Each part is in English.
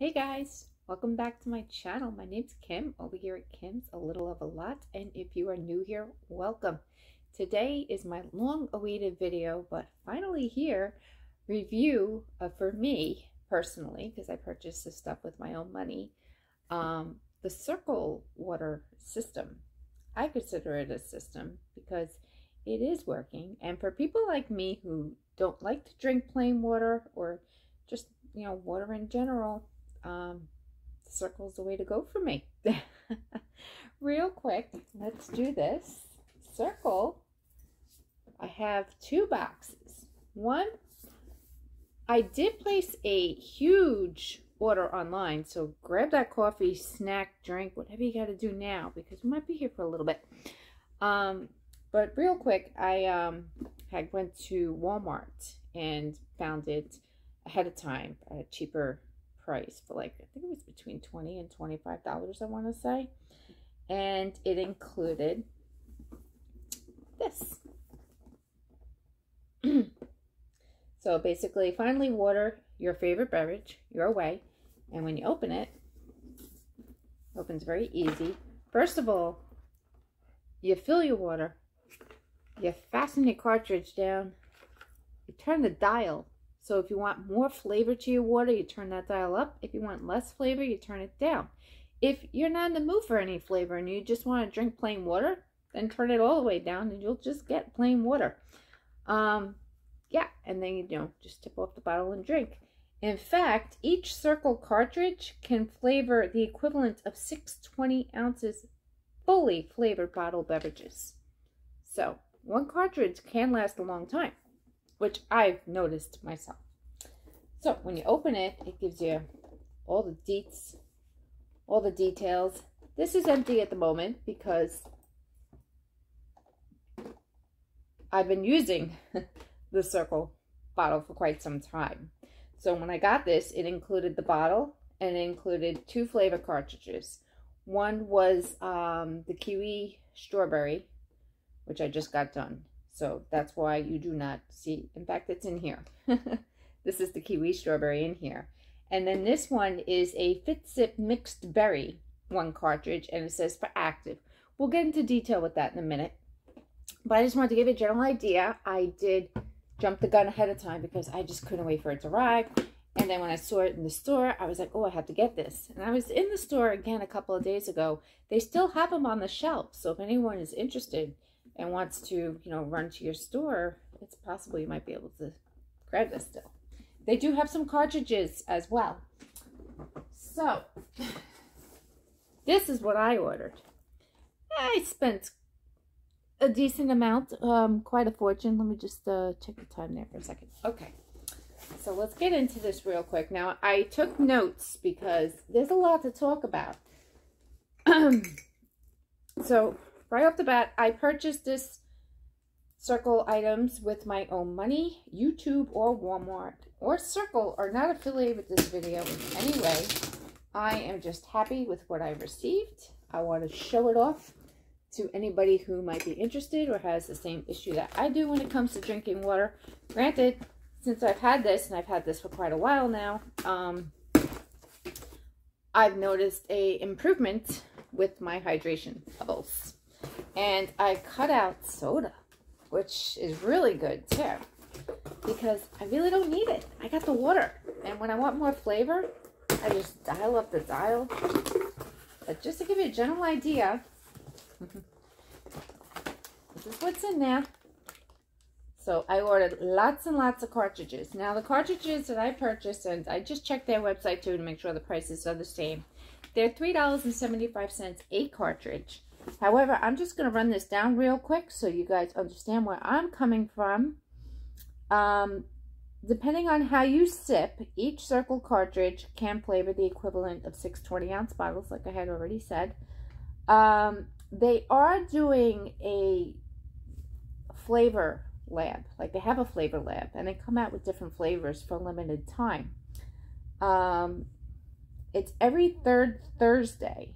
Hey guys, welcome back to my channel. My name's Kim over here at Kim's A Little of a Lot. And if you are new here, welcome. Today is my long awaited video, but finally here, review uh, for me personally, because I purchased this stuff with my own money, um, the Cirkul Water system. I consider it a system because it is working. And for people like me who don't like to drink plain water or just, you know, water in general, um, Cirkul's the way to go for me. Real quick, let's do this. Cirkul, I have two boxes. One, I did place a huge order online, so grab that coffee, snack, drink, whatever you got to do now, because we might be here for a little bit. Um, but real quick, I um, had went to Walmart and found it ahead of time at a cheaper price for like, I think it was between 20 and $25, I want to say. And it included this. so basically, finally water your favorite beverage your way. And when you open it, it opens very easy. First of all, you fill your water, you fasten your cartridge down, you turn the dial so if you want more flavor to your water, you turn that dial up. If you want less flavor, you turn it down. If you're not in the mood for any flavor and you just want to drink plain water, then turn it all the way down and you'll just get plain water. Um, yeah, and then, you know, just tip off the bottle and drink. In fact, each Cirkul cartridge can flavor the equivalent of 620 ounces fully flavored bottled beverages. So, one cartridge can last a long time which I've noticed myself. So when you open it, it gives you all the deets, all the details. This is empty at the moment because I've been using the Cirkul bottle for quite some time. So when I got this, it included the bottle and it included two flavor cartridges. One was um, the kiwi strawberry, which I just got done. So that's why you do not see. In fact, it's in here. this is the kiwi strawberry in here. And then this one is a FitSip mixed berry one cartridge and it says for active. We'll get into detail with that in a minute. But I just wanted to give a general idea. I did jump the gun ahead of time because I just couldn't wait for it to arrive. And then when I saw it in the store, I was like, oh, I have to get this. And I was in the store again a couple of days ago. They still have them on the shelf. So if anyone is interested, and wants to, you know, run to your store, it's possible you might be able to grab this still. They do have some cartridges as well. So, this is what I ordered. I spent a decent amount, um, quite a fortune. Let me just uh, check the time there for a second. Okay, so let's get into this real quick. Now, I took notes because there's a lot to talk about. so, right off the bat, I purchased this Cirkul items with my own money. YouTube or Walmart or Cirkul are not affiliated with this video in any way. I am just happy with what I received. I want to show it off to anybody who might be interested or has the same issue that I do when it comes to drinking water. Granted, since I've had this, and I've had this for quite a while now, um, I've noticed a improvement with my hydration levels. And I cut out soda, which is really good too, because I really don't need it. I got the water. And when I want more flavor, I just dial up the dial. But just to give you a general idea, this is what's in there. So I ordered lots and lots of cartridges. Now the cartridges that I purchased, and I just checked their website too to make sure the prices are the same. They're $3.75 a cartridge. However, I'm just going to run this down real quick so you guys understand where I'm coming from. Um, depending on how you sip, each Cirkul cartridge can flavor the equivalent of six 20-ounce bottles, like I had already said. Um, they are doing a flavor lab. Like they have a flavor lab, and they come out with different flavors for a limited time. Um, it's every third Thursday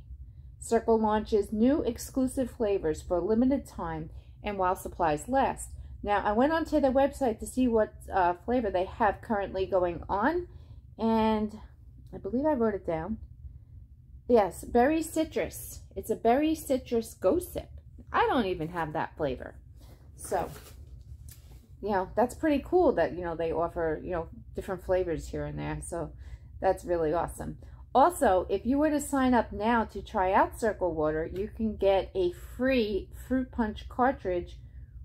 Cirkul launches new exclusive flavors for a limited time and while supplies last. Now, I went onto their website to see what uh, flavor they have currently going on, and I believe I wrote it down. Yes, berry citrus. It's a berry citrus Go Sip. I don't even have that flavor. So, you know, that's pretty cool that, you know, they offer, you know, different flavors here and there. So that's really awesome. Also, if you were to sign up now to try out Cirkul Water, you can get a free fruit punch cartridge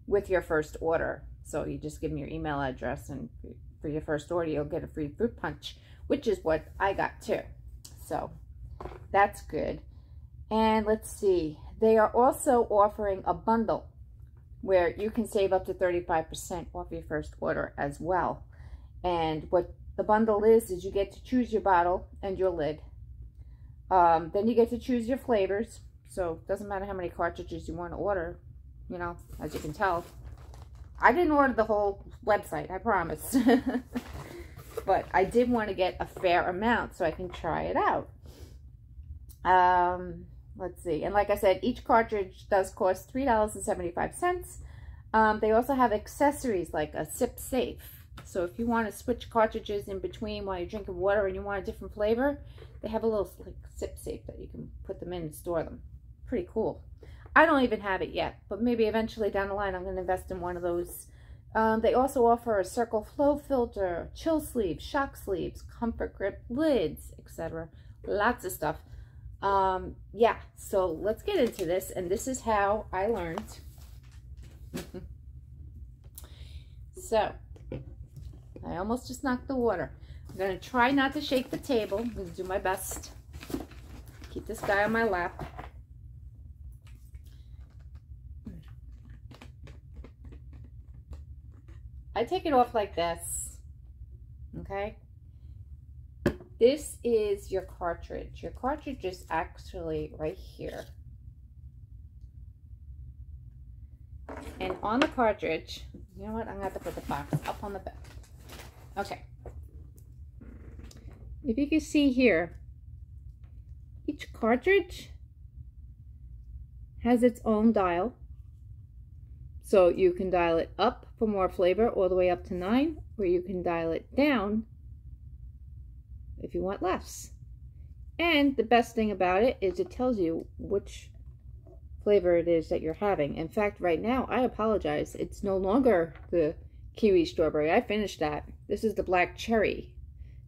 with your first order. So you just give me your email address and for your first order, you'll get a free fruit punch, which is what I got too. So that's good. And let's see, they are also offering a bundle where you can save up to 35% off your first order as well. And what the bundle is, is you get to choose your bottle and your lid. Um, then you get to choose your flavors. So it doesn't matter how many cartridges you want to order, you know, as you can tell. I didn't order the whole website, I promise. but I did want to get a fair amount so I can try it out. Um, let's see. And like I said, each cartridge does cost $3.75. Um, they also have accessories like a sip safe. So if you want to switch cartridges in between while you're drinking water and you want a different flavor, they have a little like sip safe that you can put them in and store them. Pretty cool. I don't even have it yet, but maybe eventually down the line I'm going to invest in one of those. Um, they also offer a Cirkul flow filter, chill sleeves, shock sleeves, comfort grip lids, etc. Lots of stuff. Um, yeah, so let's get into this. And this is how I learned. so, I almost just knocked the water. I'm going to try not to shake the table. I'm going to do my best. Keep this guy on my lap. I take it off like this, okay? This is your cartridge. Your cartridge is actually right here. And on the cartridge, you know what? I'm going to have to put the box up on the back. Okay. If you can see here, each cartridge has its own dial. So you can dial it up for more flavor all the way up to 9, or you can dial it down if you want less. And the best thing about it is it tells you which flavor it is that you're having. In fact, right now, I apologize. It's no longer the kiwi strawberry. I finished that. This is the black cherry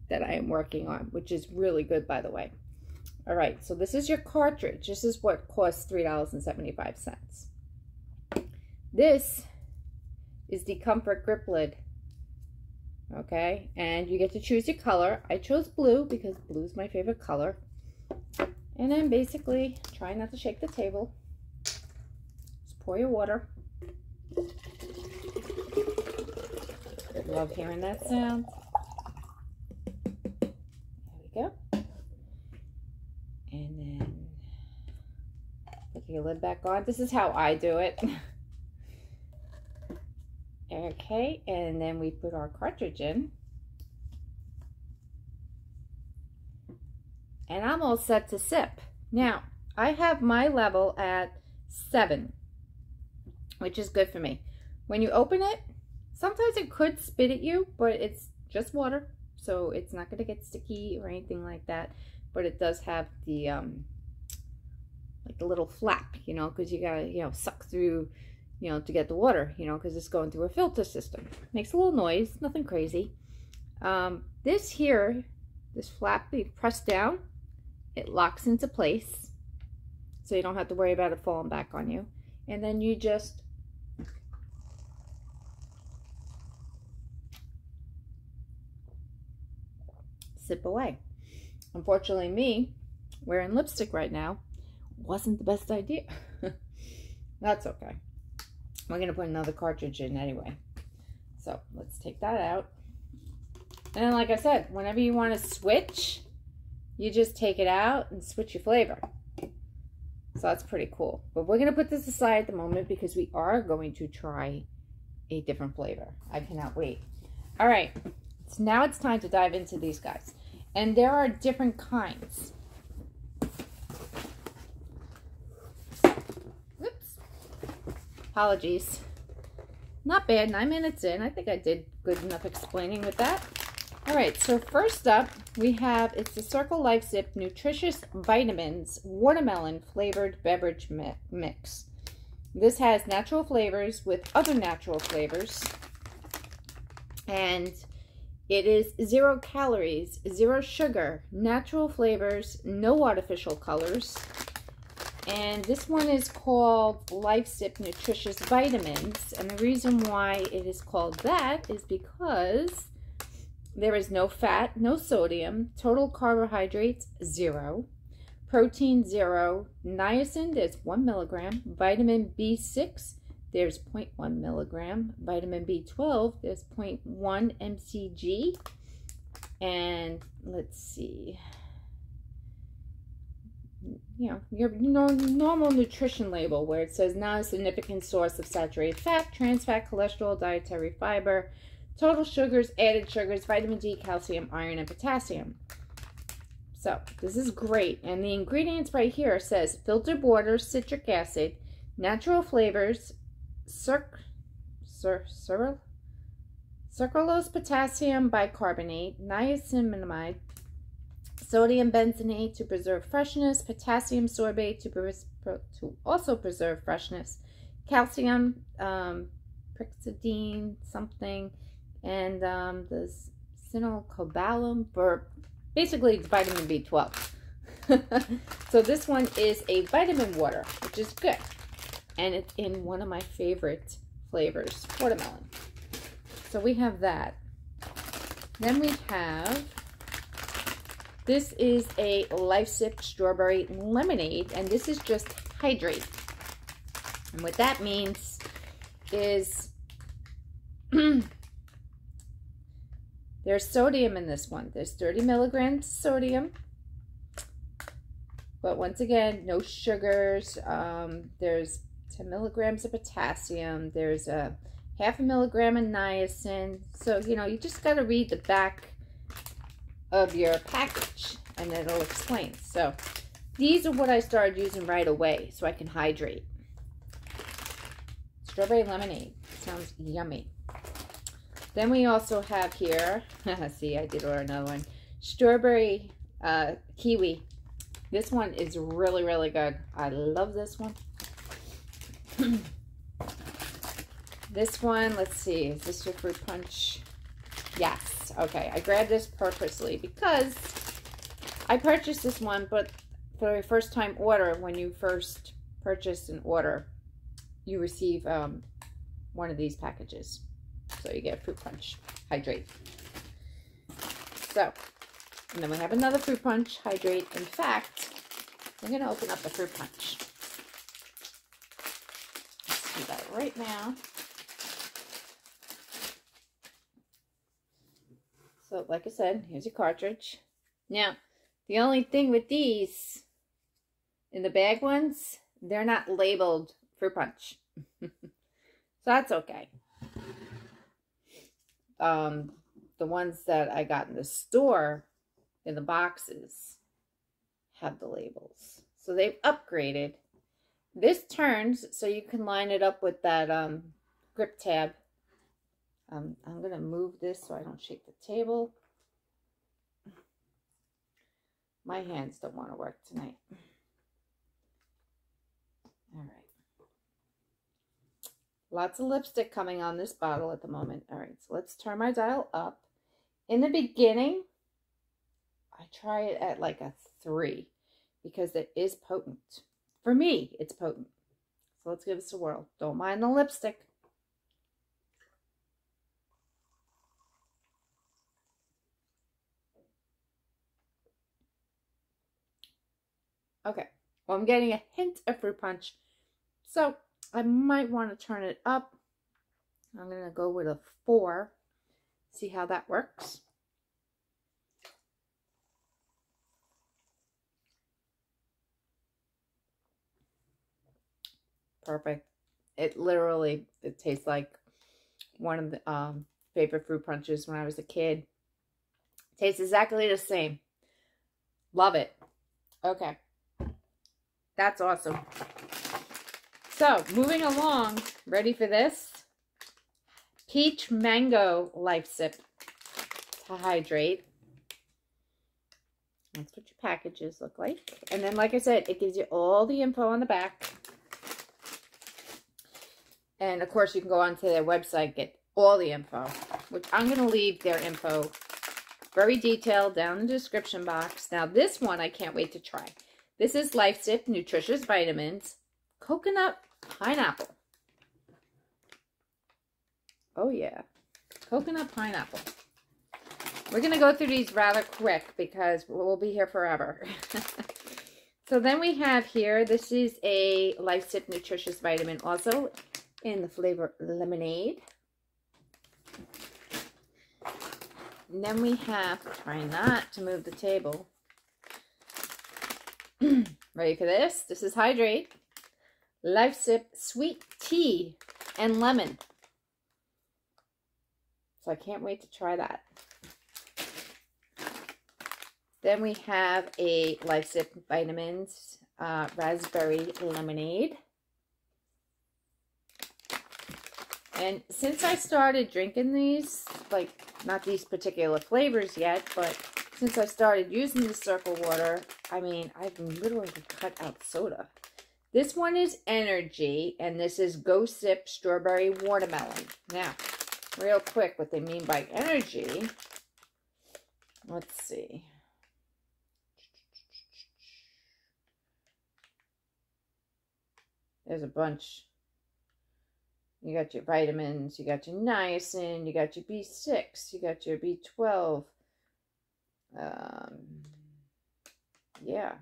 that I am working on, which is really good, by the way. All right, so this is your cartridge. This is what costs $3.75. This is the Comfort Grip Lid okay and you get to choose your color I chose blue because blue is my favorite color and then basically try not to shake the table just pour your water love hearing that sound there we go and then put your lid back on this is how I do it Okay, and then we put our cartridge in. And I'm all set to sip. Now, I have my level at 7, which is good for me. When you open it, sometimes it could spit at you, but it's just water, so it's not going to get sticky or anything like that. But it does have the, um, like the little flap, you know, because you got to, you know, suck through you know, to get the water, you know, because it's going through a filter system. Makes a little noise, nothing crazy. Um, this here, this flap, you press down, it locks into place, so you don't have to worry about it falling back on you. And then you just sip away. Unfortunately, me, wearing lipstick right now, wasn't the best idea. That's okay. We're going to put another cartridge in anyway. So let's take that out. And like I said, whenever you want to switch, you just take it out and switch your flavor. So that's pretty cool. But we're going to put this aside at the moment because we are going to try a different flavor. I cannot wait. All right. So now it's time to dive into these guys. And there are different kinds. Oops. Apologies. Not bad, nine minutes in. I think I did good enough explaining with that. All right, so first up, we have, it's the Cirkul Life Zip Nutritious Vitamins Watermelon Flavored Beverage Mix. This has natural flavors with other natural flavors. And it is zero calories, zero sugar, natural flavors, no artificial colors. And this one is called LifeSip Nutritious Vitamins. And the reason why it is called that is because there is no fat, no sodium, total carbohydrates, zero, protein, zero, niacin, there's one milligram, vitamin B6, there's 0.1 milligram, vitamin B12, there's 0.1 mcg, and let's see, you know, your normal nutrition label where it says not a significant source of saturated fat, trans fat, cholesterol, dietary fiber, total sugars, added sugars, vitamin D, calcium, iron, and potassium. So this is great. And the ingredients right here says filtered water, citric acid, natural flavors, circ, cir, cir, sucralose potassium bicarbonate, niacinamide, sodium benzoate to preserve freshness, potassium sorbate to, to also preserve freshness, calcium, um, pyridine, something, and um, the cyanocobalamin for basically it's vitamin B12. so this one is a vitamin water, which is good. And it's in one of my favorite flavors, watermelon. So we have that. Then we have, this is a LifeSip Strawberry Lemonade, and this is just hydrate. And what that means is There's sodium in this one. There's 30 milligrams sodium. But once again, no sugars. Um, there's 10 milligrams of potassium. There's a half a milligram of niacin. So, you know, you just got to read the back of your package and it'll explain. So, these are what I started using right away so I can hydrate. Strawberry lemonade. Sounds yummy. Then we also have here, see, I did order another one, strawberry uh, kiwi. This one is really, really good. I love this one. this one, let's see, is this your fruit punch? Yes. Okay, I grabbed this purposely because I purchased this one, but for a first time order, when you first purchase an order, you receive um, one of these packages. So you get fruit punch, hydrate. So, and then we have another fruit punch, hydrate. In fact, I'm going to open up the fruit punch. Do that right now. So, like I said, here's your cartridge. Now, the only thing with these, in the bag ones, they're not labeled for punch. so that's okay um, the ones that I got in the store in the boxes have the labels. So they've upgraded. This turns so you can line it up with that um, grip tab. Um, I'm going to move this so I don't shake the table. My hands don't want to work tonight. All right. Lots of lipstick coming on this bottle at the moment. All right, so let's turn my dial up. In the beginning, I try it at like a three because it is potent. For me, it's potent. So let's give this a whirl. Don't mind the lipstick. Okay, well, I'm getting a hint of fruit punch. So I might want to turn it up. I'm going to go with a 4. See how that works. Perfect. It literally, it tastes like one of the um, favorite fruit punches when I was a kid. Tastes exactly the same. Love it. Okay. That's awesome. So, moving along, ready for this? Peach Mango Life Sip to hydrate. That's what your packages look like. And then, like I said, it gives you all the info on the back. And, of course, you can go onto their website, get all the info, which I'm going to leave their info very detailed down in the description box. Now, this one I can't wait to try. This is LifeSip Nutritious Vitamins Coconut Pineapple. Oh, yeah. Coconut Pineapple. We're going to go through these rather quick because we'll be here forever. so then we have here, this is a LifeSip Nutritious Vitamin also in the flavor lemonade. And then we have, try not to move the table. Ready for this? This is Hydrate. LifeSip Sweet Tea and Lemon. So I can't wait to try that. Then we have a LifeSip Vitamins uh, Raspberry Lemonade. And since I started drinking these, like, not these particular flavors yet, but since I started using the Cirkul Water, I mean, I've literally cut out soda. This one is Energy, and this is Go Sip Strawberry Watermelon. Now, real quick, what they mean by energy. Let's see. There's a bunch you got your vitamins, you got your niacin, you got your B6, you got your B12. Um, yeah.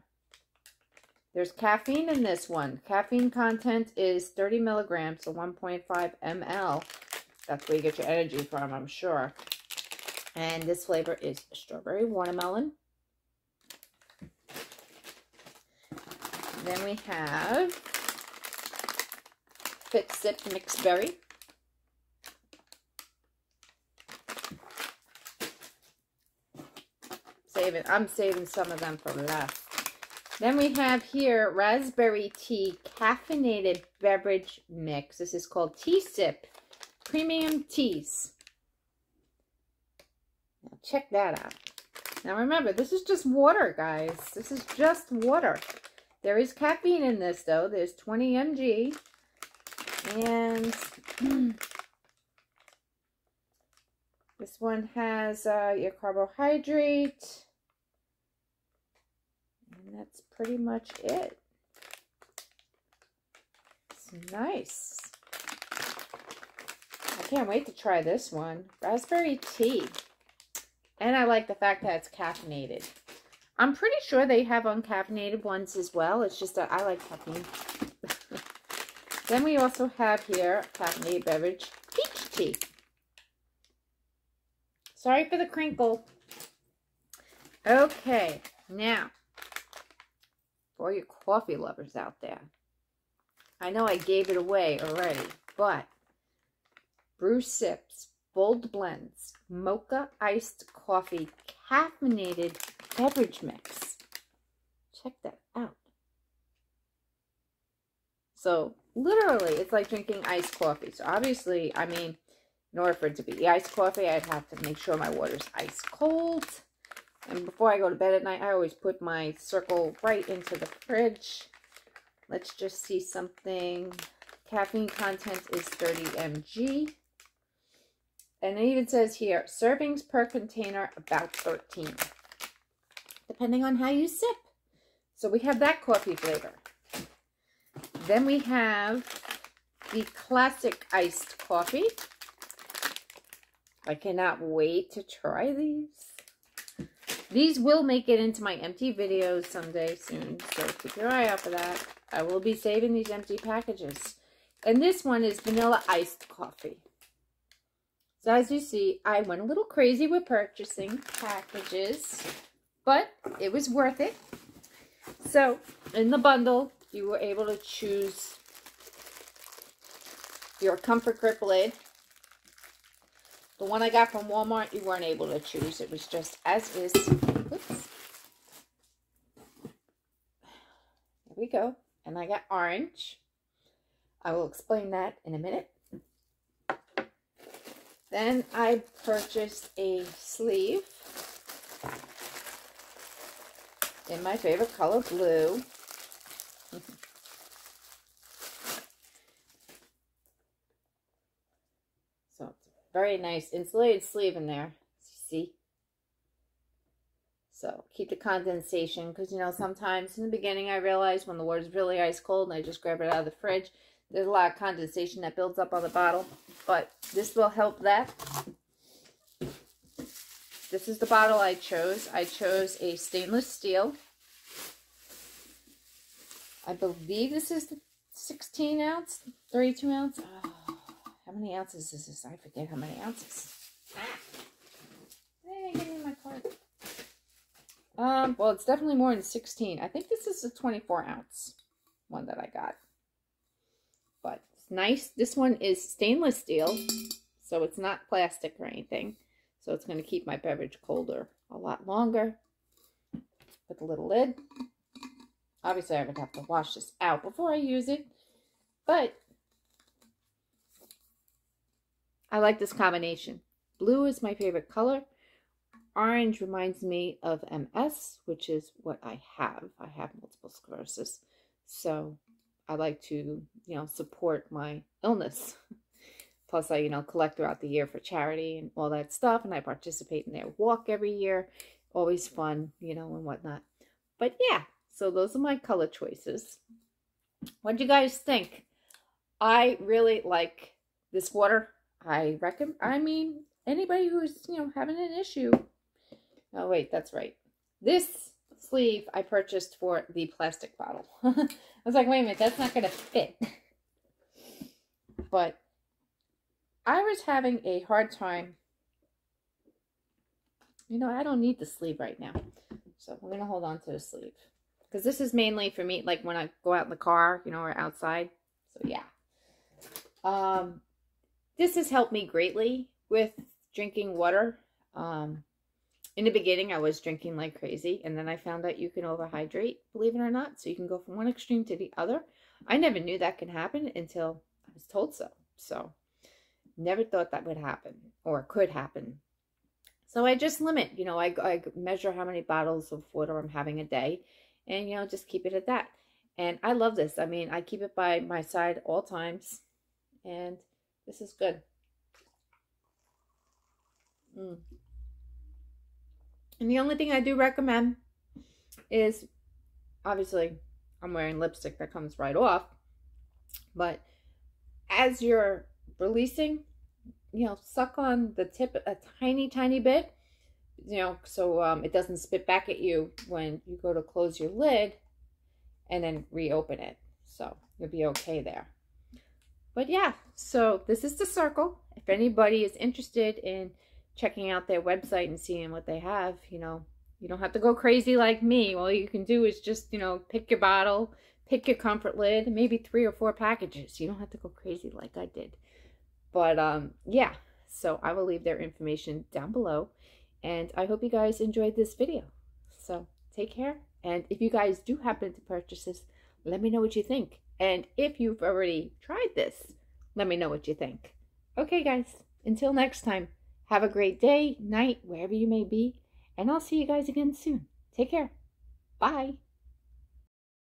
There's caffeine in this one. Caffeine content is 30 milligrams, so 1.5 ml. That's where you get your energy from, I'm sure. And this flavor is strawberry watermelon. Then we have Fit Sip Mixed Berry. Saving, I'm saving some of them for last. Then we have here Raspberry Tea Caffeinated Beverage Mix. This is called Tea Sip Premium Teas. Now check that out. Now remember, this is just water, guys. This is just water. There is caffeine in this, though. There's 20 mg. And this one has uh, your carbohydrate. And that's pretty much it. It's nice. I can't wait to try this one. Raspberry tea. And I like the fact that it's caffeinated. I'm pretty sure they have uncaffeinated ones as well. It's just that I like caffeine. Then we also have here caffeinated beverage peach tea. Sorry for the crinkle. Okay, now, for your coffee lovers out there, I know I gave it away already, but Brew Sips Bold Blends Mocha Iced Coffee Caffeinated Beverage Mix. Check that. So literally, it's like drinking iced coffee. So obviously, I mean, in order for it to be iced coffee, I'd have to make sure my water's ice cold. And before I go to bed at night, I always put my Cirkul right into the fridge. Let's just see something. Caffeine content is 30 mg. And it even says here, servings per container, about 13. Depending on how you sip. So we have that coffee flavor. Then we have the classic iced coffee. I cannot wait to try these. These will make it into my empty videos someday soon, so keep your eye out for that. I will be saving these empty packages. And this one is vanilla iced coffee. So as you see, I went a little crazy with purchasing packages, but it was worth it. So in the bundle, you were able to choose your comfort grip lid. The one I got from Walmart, you weren't able to choose. It was just as is. Oops. There we go. And I got orange. I will explain that in a minute. Then I purchased a sleeve in my favorite color, blue. so it's very nice insulated sleeve in there. See? So keep the condensation because, you know, sometimes in the beginning I realized when the water's really ice cold and I just grab it out of the fridge, there's a lot of condensation that builds up on the bottle. But this will help that. This is the bottle I chose. I chose a stainless steel. I believe this is the 16 ounce, 32 ounce. Oh, how many ounces is this? I forget how many ounces. Hey, give me my card. Um, well, it's definitely more than 16. I think this is a 24 ounce one that I got. But it's nice. This one is stainless steel, so it's not plastic or anything. So it's going to keep my beverage colder a lot longer. Put the little lid. Obviously, I would have to wash this out before I use it. But I like this combination. Blue is my favorite color. Orange reminds me of MS, which is what I have. I have multiple sclerosis. So I like to, you know, support my illness. Plus, I, you know, collect throughout the year for charity and all that stuff. And I participate in their walk every year. Always fun, you know, and whatnot. But yeah, so those are my color choices. What do you guys think? I really like this water. I recommend, I mean, anybody who's, you know, having an issue. Oh, wait, that's right. This sleeve I purchased for the plastic bottle. I was like, wait a minute, that's not going to fit. But I was having a hard time. You know, I don't need the sleeve right now. So I'm going to hold on to the sleeve. Because this is mainly for me, like when I go out in the car, you know, or outside. So yeah. Um, this has helped me greatly with drinking water. Um, in the beginning, I was drinking like crazy. And then I found out you can overhydrate, believe it or not. So you can go from one extreme to the other. I never knew that can happen until I was told so. So Never thought that would happen or could happen. So I just limit, you know, I, I measure how many bottles of water I'm having a day and, you know, just keep it at that. And I love this. I mean, I keep it by my side all times and this is good. Mm. And the only thing I do recommend is obviously I'm wearing lipstick that comes right off. But as you're releasing, you know, suck on the tip a tiny, tiny bit, you know, so um, it doesn't spit back at you when you go to close your lid and then reopen it. So you'll be okay there. But yeah, so this is the Cirkul. If anybody is interested in checking out their website and seeing what they have, you know, you don't have to go crazy like me. All you can do is just, you know, pick your bottle, pick your comfort lid, maybe three or four packages. You don't have to go crazy like I did. But um, yeah, so I will leave their information down below. And I hope you guys enjoyed this video. So take care. And if you guys do happen to purchase this, let me know what you think. And if you've already tried this, let me know what you think. Okay, guys, until next time, have a great day, night, wherever you may be. And I'll see you guys again soon. Take care. Bye.